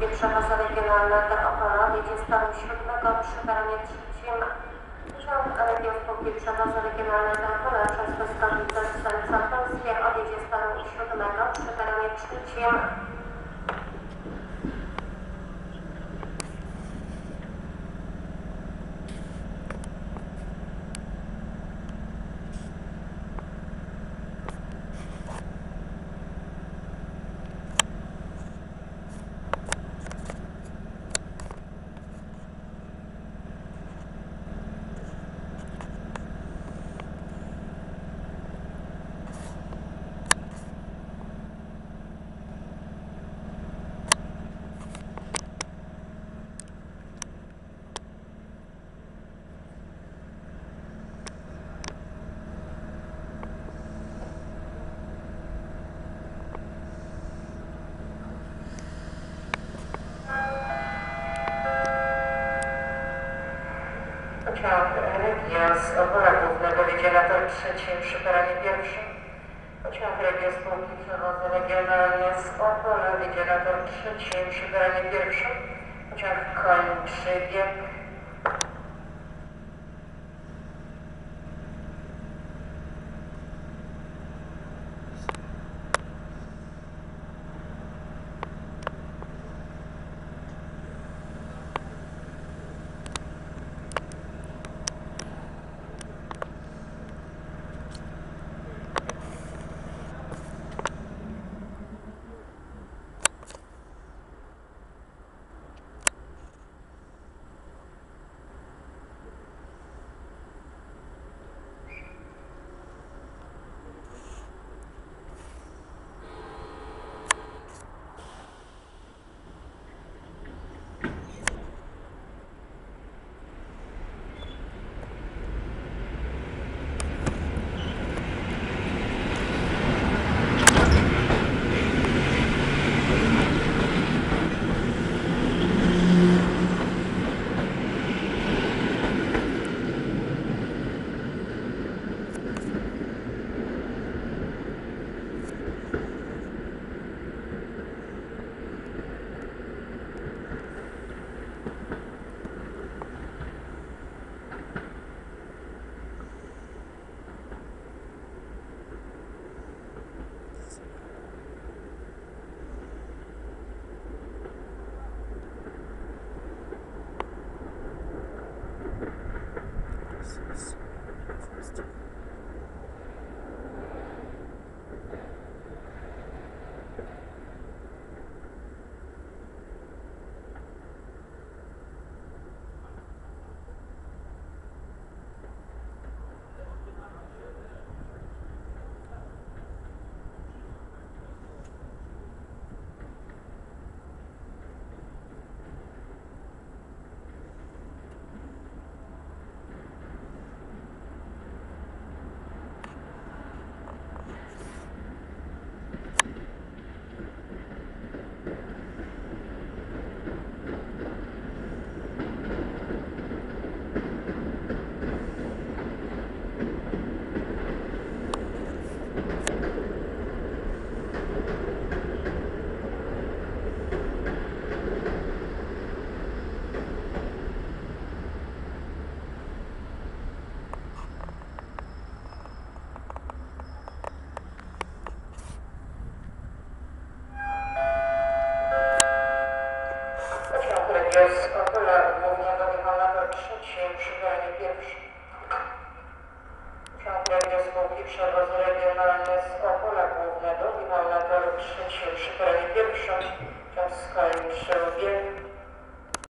pierwsza klasa regionalna dla Opala jedzie z toru siódmego przy peronie trzecim. Ciąg Elgiewską pierwsza klasa regionalna dla Opala przez Beskowice w Polskie odjedzie z toru siódmego przy peronie trzecim. Pociąg Regio z Opola Głównego jedzie na tor trzecim przy peronie pierwszym. Pociąg Regio spółki przewozy regionalne z Opola jedzie na tor trzecim przy peronie pierwszym. Pociąg kończy bieg. Pociąg Regio z Opola Głównego jechał na tor trzecim przy peronie pierwszym. Pociąg Regio spółki przewozu regionalne z Opola Głównego jechał na tor trzecim przy peronie pierwszym. Pociąg skończył